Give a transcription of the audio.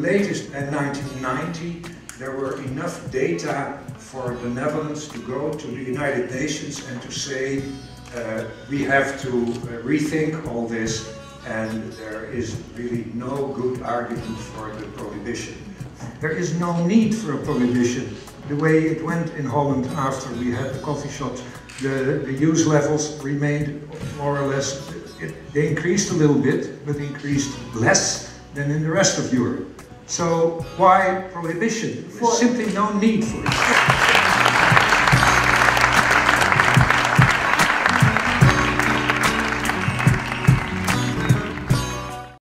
latest in 1990, there were enough data for the Netherlands to go to the United Nations and to say uh, we have to uh, rethink all this and there is really no good argument for the prohibition. There is no need for a prohibition. The way it went in Holland after we had the coffee shops, the, the use levels remained more or less, it, they increased a little bit, but increased less than in the rest of Europe. So why prohibition? There's simply no need for it.